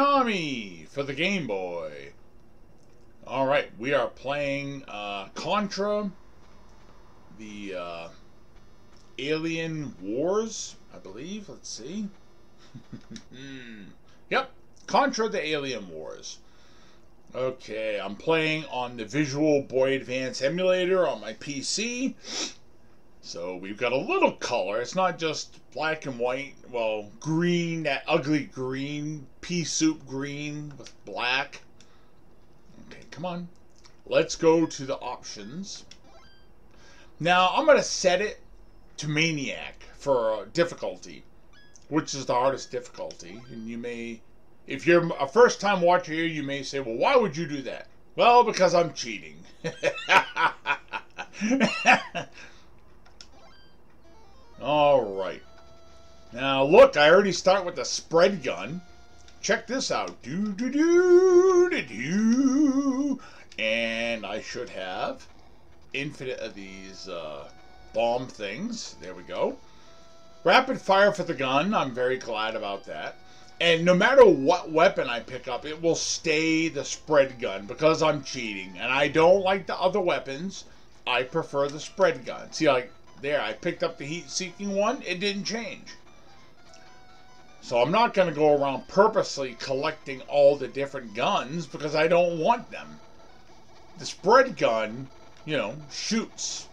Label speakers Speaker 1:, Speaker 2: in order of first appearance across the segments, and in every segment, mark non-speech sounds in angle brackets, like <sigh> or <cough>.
Speaker 1: Konami for the Game Boy. All right, we are playing uh, Contra, the uh, Alien Wars, I believe. Let's see. <laughs> yep, Contra the Alien Wars. Okay, I'm playing on the Visual Boy Advance emulator on my PC. So we've got a little color. It's not just black and white. Well, green, that ugly green, pea soup green with black. Okay, come on. Let's go to the options. Now, I'm going to set it to Maniac for difficulty, which is the hardest difficulty. And you may, if you're a first time watcher here, you may say, well, why would you do that? Well, because I'm cheating. <laughs> All right. Now, look, I already start with the spread gun. Check this out. Do, do, do, do, do. And I should have infinite of these uh, bomb things. There we go. Rapid fire for the gun. I'm very glad about that. And no matter what weapon I pick up, it will stay the spread gun because I'm cheating. And I don't like the other weapons. I prefer the spread gun. See, like, there, I picked up the heat-seeking one. It didn't change. So I'm not going to go around purposely collecting all the different guns because I don't want them. The spread gun, you know, shoots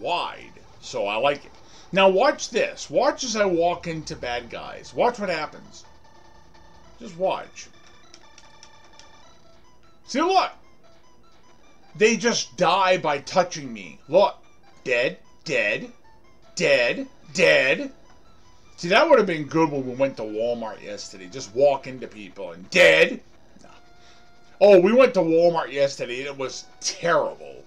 Speaker 1: wide. So I like it. Now watch this. Watch as I walk into bad guys. Watch what happens. Just watch. See, look. They just die by touching me. Look. Dead, dead, dead, dead. See, that would have been good when we went to Walmart yesterday. Just walk into people and dead. Oh, we went to Walmart yesterday and it was terrible.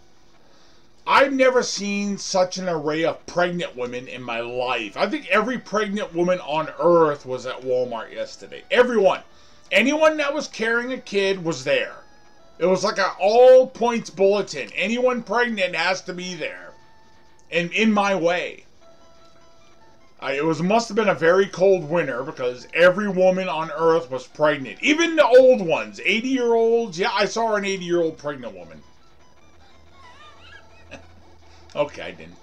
Speaker 1: I've never seen such an array of pregnant women in my life. I think every pregnant woman on earth was at Walmart yesterday. Everyone. Anyone that was carrying a kid was there. It was like an all points bulletin. Anyone pregnant has to be there and in my way. It was must have been a very cold winter because every woman on earth was pregnant. Even the old ones, 80 year olds. Yeah, I saw an 80 year old pregnant woman. <laughs> okay, I didn't.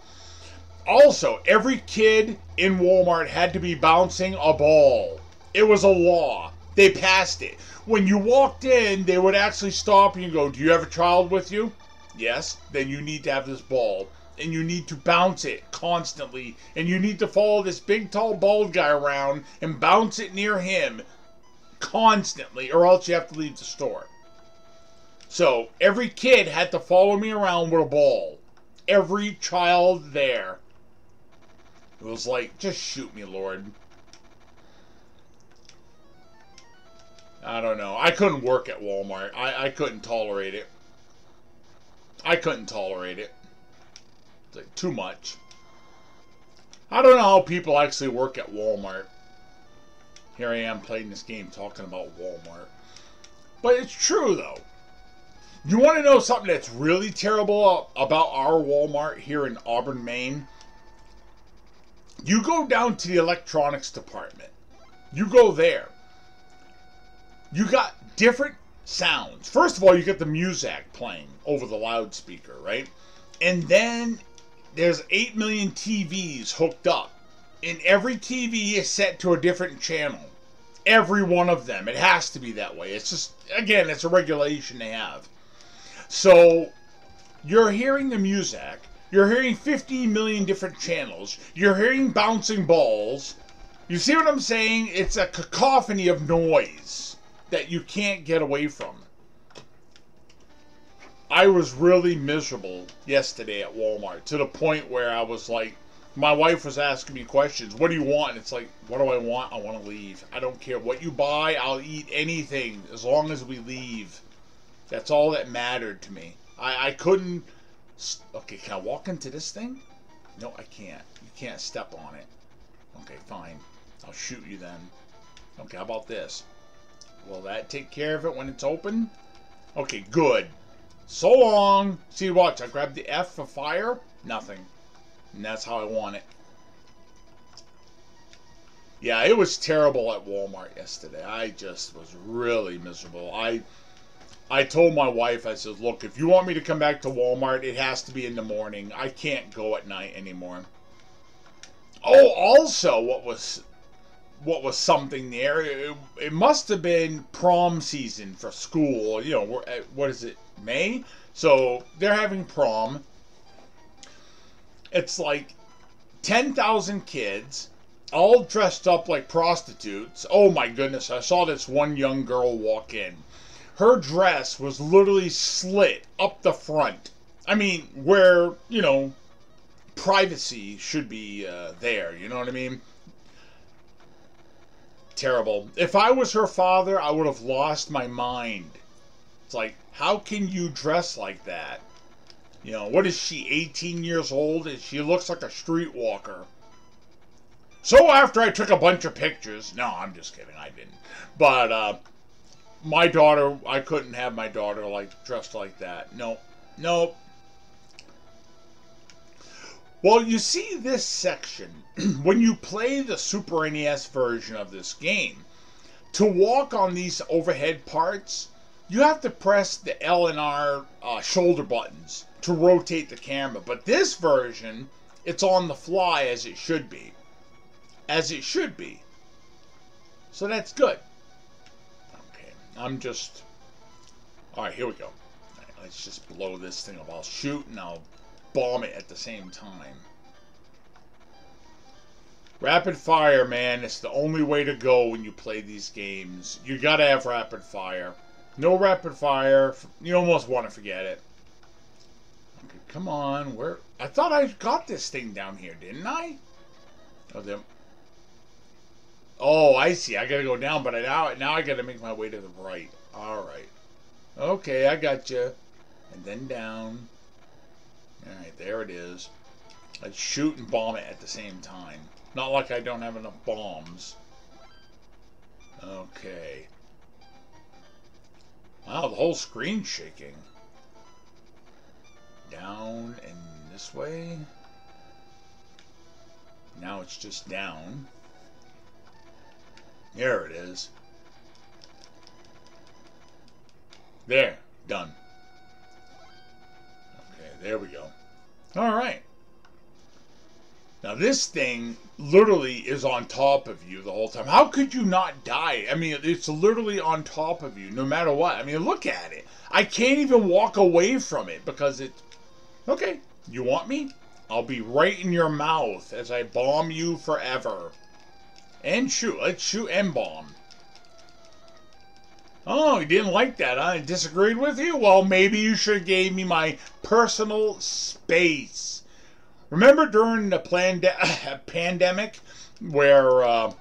Speaker 1: Also, every kid in Walmart had to be bouncing a ball. It was a law. They passed it. When you walked in, they would actually stop you and go, Do you have a child with you? Yes, then you need to have this ball and you need to bounce it constantly. And you need to follow this big, tall, bald guy around and bounce it near him constantly, or else you have to leave the store. So every kid had to follow me around with a ball. Every child there. It was like, just shoot me, Lord. I don't know. I couldn't work at Walmart. I, I couldn't tolerate it. I couldn't tolerate it like too much. I don't know how people actually work at Walmart. Here I am playing this game talking about Walmart. But it's true though. You want to know something that's really terrible about our Walmart here in Auburn, Maine? You go down to the electronics department. You go there. You got different sounds. First of all, you get the music playing over the loudspeaker, right? And then there's 8 million TVs hooked up. And every TV is set to a different channel. Every one of them. It has to be that way. It's just, again, it's a regulation they have. So, you're hearing the music. You're hearing 50 million different channels. You're hearing bouncing balls. You see what I'm saying? It's a cacophony of noise that you can't get away from. I was really miserable yesterday at Walmart to the point where I was like, my wife was asking me questions. What do you want? And it's like, what do I want? I want to leave. I don't care what you buy. I'll eat anything as long as we leave. That's all that mattered to me. I, I couldn't. Okay, can I walk into this thing? No, I can't. You can't step on it. Okay, fine. I'll shoot you then. Okay, how about this? Will that take care of it when it's open? Okay, good. So long. See, watch. I grab the F for fire. Nothing. And that's how I want it. Yeah, it was terrible at Walmart yesterday. I just was really miserable. I I told my wife, I said, look, if you want me to come back to Walmart, it has to be in the morning. I can't go at night anymore. Oh, also, what was what was something there? It, it must have been prom season for school. You know, what is it, May? So they're having prom. It's like 10,000 kids, all dressed up like prostitutes. Oh my goodness, I saw this one young girl walk in her dress was literally slit up the front. I mean, where, you know, privacy should be uh, there. You know what I mean? Terrible. If I was her father, I would have lost my mind. It's like, how can you dress like that? You know, what is she, 18 years old? And she looks like a streetwalker. So after I took a bunch of pictures, no, I'm just kidding, I didn't. But, uh, my daughter, I couldn't have my daughter like dressed like that. No, no. Well, you see this section <clears throat> when you play the Super NES version of this game. To walk on these overhead parts, you have to press the L and R uh, shoulder buttons to rotate the camera. But this version, it's on the fly as it should be. As it should be. So that's good. Okay, I'm just... Alright, here we go. Right, let's just blow this thing up. I'll shoot and I'll bomb it at the same time. Rapid fire, man. It's the only way to go when you play these games. You gotta have rapid fire. No rapid fire, you almost want to forget it. Okay, come on. Where? I thought I got this thing down here, didn't I? Oh, there. Oh, I see. I gotta go down, but I, now now I gotta make my way to the right. All right. Okay, I got you. And then down. All right, there it is. Let's shoot and bomb it at the same time. Not like I don't have enough bombs. Okay. Wow, the whole screen's shaking. Down and this way. Now it's just down. There it is. There. Done. There we go. All right. Now this thing literally is on top of you the whole time. How could you not die? I mean, it's literally on top of you no matter what. I mean, look at it. I can't even walk away from it because it... Okay, you want me? I'll be right in your mouth as I bomb you forever. And shoot. Let's shoot and bomb. Oh, you didn't like that. I disagreed with you? Well, maybe you should have gave me my personal space. Remember during the <laughs> pandemic where, uh,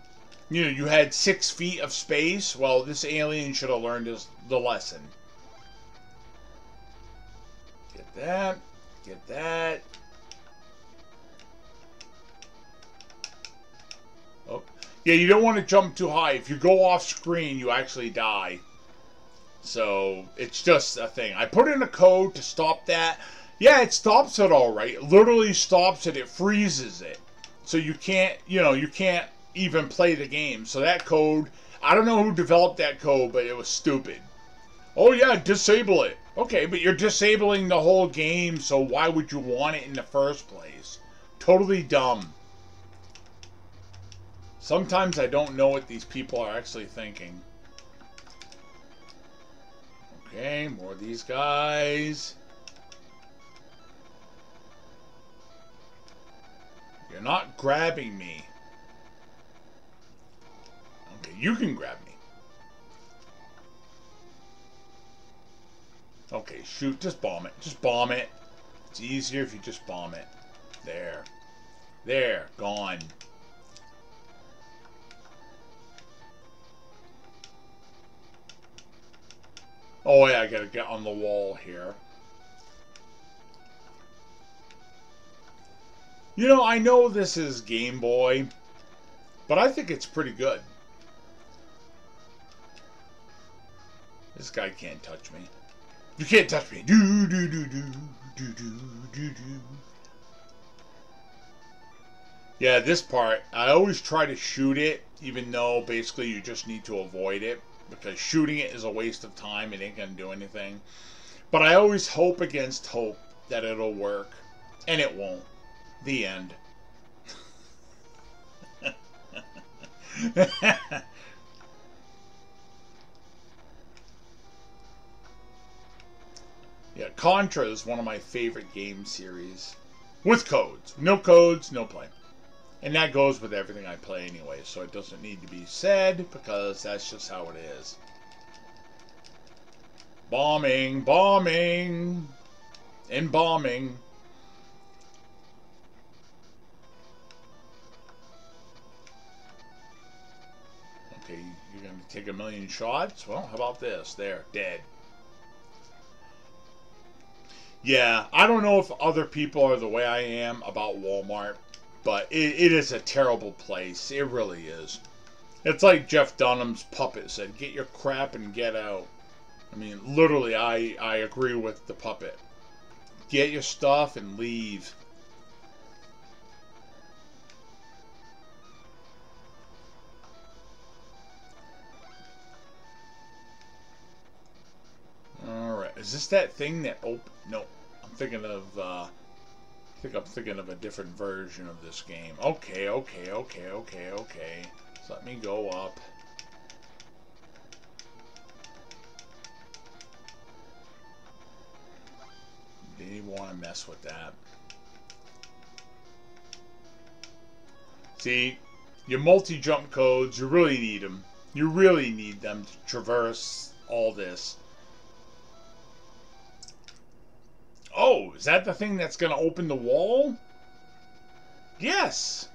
Speaker 1: you know, you had six feet of space? Well, this alien should have learned his, the lesson. Get that. Get that. Oh. Yeah, you don't want to jump too high. If you go off screen, you actually die. So, it's just a thing. I put in a code to stop that. Yeah, it stops it all right. It literally stops it. It freezes it. So you can't, you know, you can't even play the game. So that code, I don't know who developed that code, but it was stupid. Oh yeah, disable it. Okay, but you're disabling the whole game, so why would you want it in the first place? Totally dumb. Sometimes I don't know what these people are actually thinking. Okay, more of these guys. You're not grabbing me. Okay, you can grab me. Okay, shoot. Just bomb it. Just bomb it. It's easier if you just bomb it. There. There. Gone. Oh yeah, I gotta get on the wall here. You know, I know this is Game Boy, but I think it's pretty good. This guy can't touch me. You can't touch me. Do do do do do do do do. Yeah, this part, I always try to shoot it, even though basically you just need to avoid it, because shooting it is a waste of time. It ain't going to do anything. But I always hope against hope that it'll work, and it won't. The end. <laughs> yeah, Contra is one of my favorite game series. With codes. No codes, no play. And that goes with everything I play anyway, so it doesn't need to be said because that's just how it is. Bombing, bombing, and bombing. Okay, you're going to take a million shots? Well, how about this? There, dead. Yeah, I don't know if other people are the way I am about Walmart, but it, it is a terrible place. It really is. It's like Jeff Dunham's puppet said, get your crap and get out. I mean, literally, I, I agree with the puppet. Get your stuff and leave. Alright, is this that thing that Oh, No, I'm thinking of, uh, think I'm thinking of a different version of this game. Okay, okay, okay, okay, okay. So let me go up. Didn't even want to mess with that. See, your multi-jump codes, you really need them. You really need them to traverse all this. Is that the thing that's going to open the wall? Yes.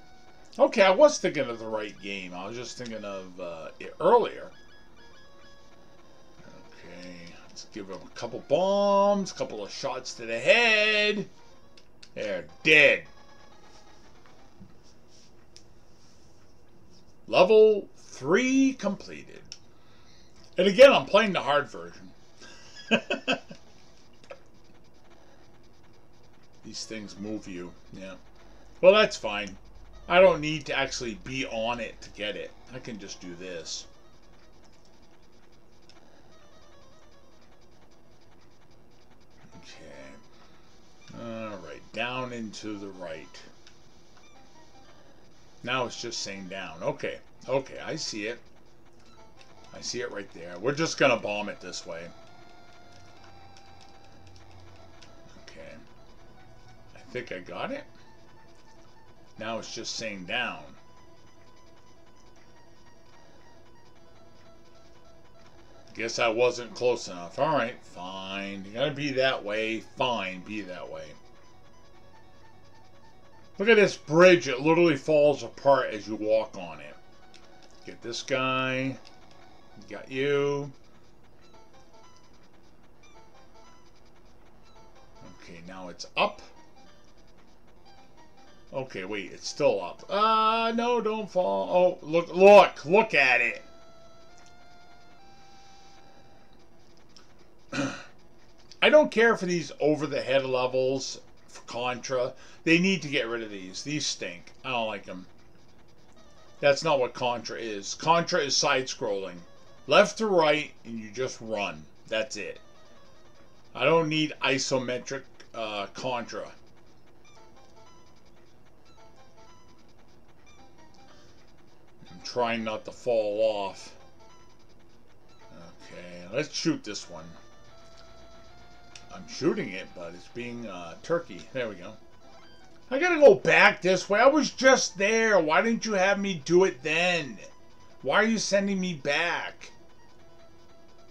Speaker 1: Okay, I was thinking of the right game. I was just thinking of uh, it earlier. Okay, let's give him a couple bombs, a couple of shots to the head. They're dead. Level 3 completed. And again, I'm playing the hard version. <laughs> These things move you, yeah. Well, that's fine. I don't need to actually be on it to get it. I can just do this. Okay. Alright, down into the right. Now it's just saying down. Okay, okay, I see it. I see it right there. We're just going to bomb it this way. Think I got it. Now it's just saying down. Guess I wasn't close enough. Alright, fine. You gotta be that way. Fine, be that way. Look at this bridge. It literally falls apart as you walk on it. Get this guy. Got you. Okay, now it's up. Okay, wait, it's still up. Ah, uh, no, don't fall. Oh, look, look, look at it. <clears throat> I don't care for these over-the-head levels for Contra. They need to get rid of these. These stink. I don't like them. That's not what Contra is. Contra is side-scrolling. Left to right, and you just run. That's it. I don't need isometric uh, Contra. Trying not to fall off. Okay, let's shoot this one. I'm shooting it, but it's being uh, turkey. There we go. I gotta go back this way. I was just there. Why didn't you have me do it then? Why are you sending me back?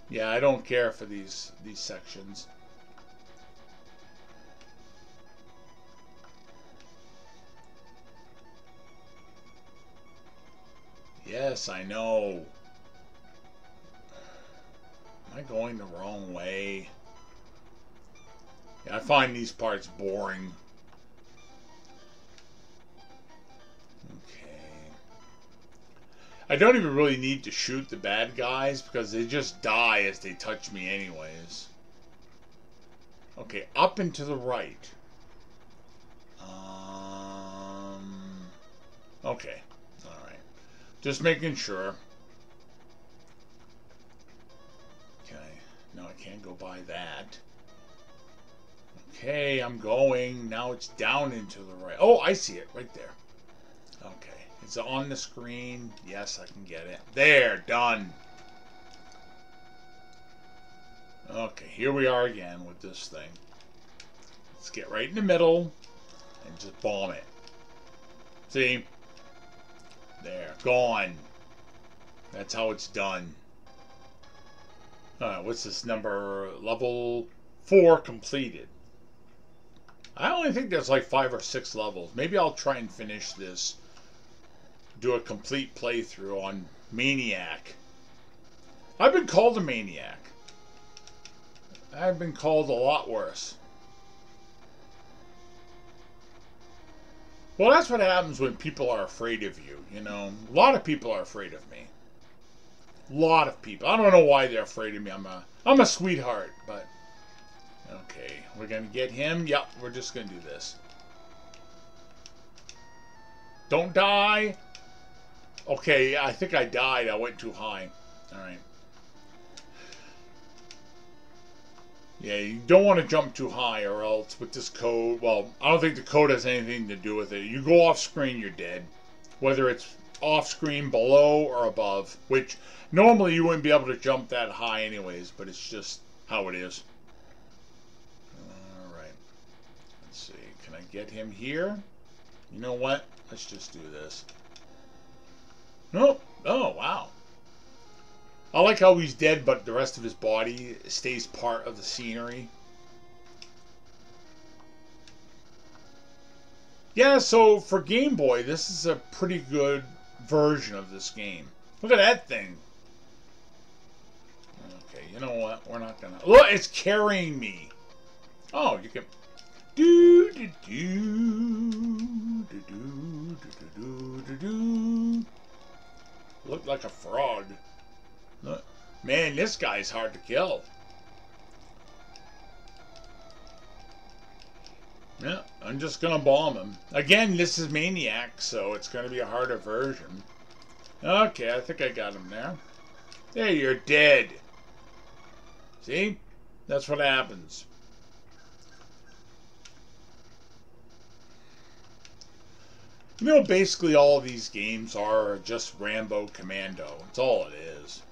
Speaker 1: Yeah, I don't care for these these sections. Yes, I know. Am I going the wrong way? Yeah, I find these parts boring. Okay. I don't even really need to shoot the bad guys because they just die as they touch me anyways. Okay, up and to the right. Um, Okay. Just making sure. Okay. No, I can't go by that. Okay, I'm going. Now it's down into the right. Oh, I see it right there. Okay. It's on the screen. Yes, I can get it. There, done. Okay, here we are again with this thing. Let's get right in the middle and just bomb it. See? There, gone. That's how it's done. Uh, what's this number? Level 4 completed. I only think there's like 5 or 6 levels. Maybe I'll try and finish this. Do a complete playthrough on Maniac. I've been called a Maniac. I've been called a lot worse. Well, that's what happens when people are afraid of you, you know. A lot of people are afraid of me. A lot of people. I don't know why they're afraid of me. I'm a I'm a sweetheart, but okay, we're to get him. Yep, we're just to do this. Don't die. Okay, I think I died. I went too high. All right. Yeah, you don't want to jump too high or else with this code, well, I don't think the code has anything to do with it. You go off screen, you're dead. Whether it's off screen, below, or above, which normally you wouldn't be able to jump that high anyways, but it's just how it is. Alright. Let's see. Can I get him here? You know what? Let's just do this. Nope. Oh, wow. I like how he's dead, but the rest of his body stays part of the scenery. Yeah, so for Game Boy, this is a pretty good version of this game. Look at that thing. Okay, you know what? We're not gonna... Look, it's carrying me. Oh, you can... Do, do, do, do, do, do, do, do, Look like a frog. Man, this guy's hard to kill. Yeah, I'm just gonna bomb him. Again, this is Maniac, so it's gonna be a harder version. Okay, I think I got him there. There, you're dead. See? That's what happens. You know, basically all these games are just Rambo Commando. That's all it is.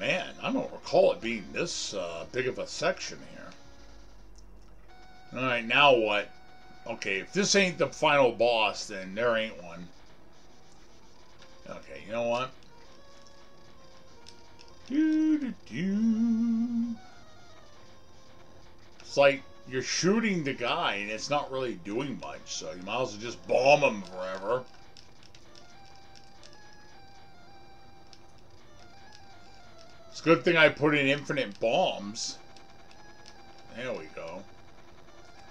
Speaker 1: Man, I don't recall it being this uh, big of a section here. Alright, now what? Okay, if this ain't the final boss, then there ain't one. Okay, you know what? Doo -doo -doo. It's like you're shooting the guy and it's not really doing much, so you might as well just bomb him forever. It's a good thing I put in infinite bombs. There we go.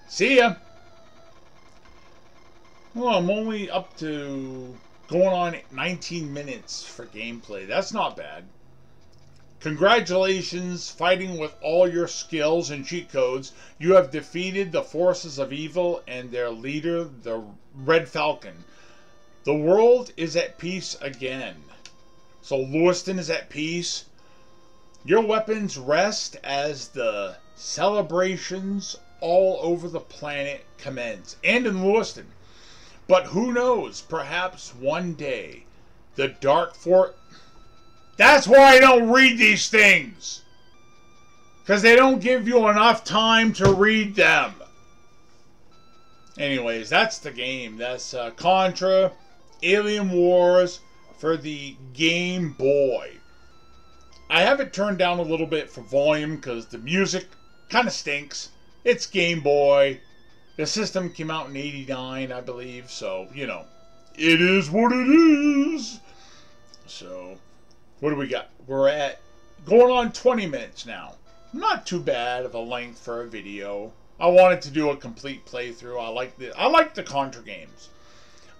Speaker 1: See ya! Well, I'm only up to going on 19 minutes for gameplay. That's not bad. Congratulations, fighting with all your skills and cheat codes, you have defeated the forces of evil and their leader, the Red Falcon. The world is at peace again. So Lewiston is at peace. Your weapons rest as the celebrations all over the planet commence, and in Lewiston. But who knows, perhaps one day the Dark Fort. That's why I don't read these things! Because they don't give you enough time to read them. Anyways, that's the game. That's uh, Contra Alien Wars for the Game Boy. I have it turned down a little bit for volume because the music kind of stinks. It's Game Boy. The system came out in 89, I believe, so, you know, it is what it is. So, what do we got? We're at going on 20 minutes now. Not too bad of a length for a video. I wanted to do a complete playthrough. I like the I like the Contra games.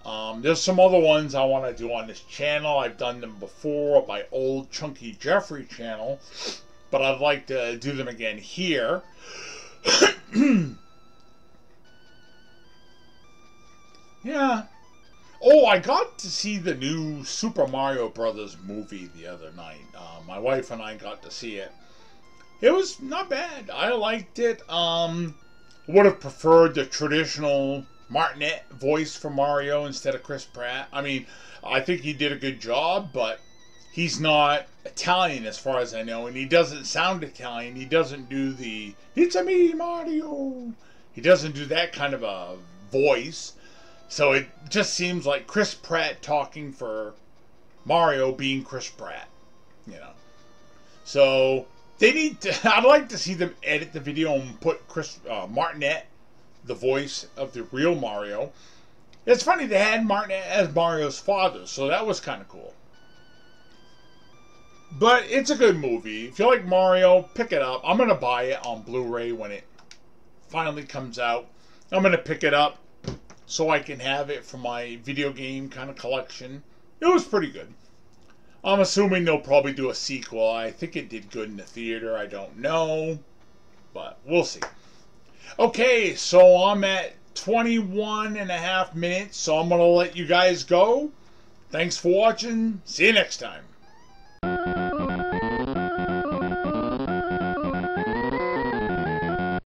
Speaker 1: Um, there's some other ones I want to do on this channel. I've done them before by old Chunky Jeffrey channel, but I'd like to do them again here. <clears throat> Yeah. Oh, I got to see the new Super Mario Brothers movie the other night. Uh, my wife and I got to see it. It was not bad. I liked it. Um, would have preferred the traditional Martinet voice for Mario instead of Chris Pratt. I mean, I think he did a good job, but he's not Italian as far as I know, and he doesn't sound Italian. He doesn't do the "It's a me, Mario." He doesn't do that kind of a voice. So it just seems like Chris Pratt talking for Mario being Chris Pratt, you know. So they need to. <laughs> I'd like to see them edit the video and put Chris uh, Martinet, the voice of the real Mario. It's funny they had Martin as Mario's father, so that was kind of cool. But it's a good movie. If you like Mario, pick it up. I'm gonna buy it on Blu-ray when it finally comes out. I'm gonna pick it up so I can have it for my video game kind of collection. It was pretty good. I'm assuming they'll probably do a sequel. I think it did good in the theater. I don't know. But we'll see. Okay, so I'm at 21 and a half minutes, so I'm going to let you guys go. Thanks for watching. See you next time.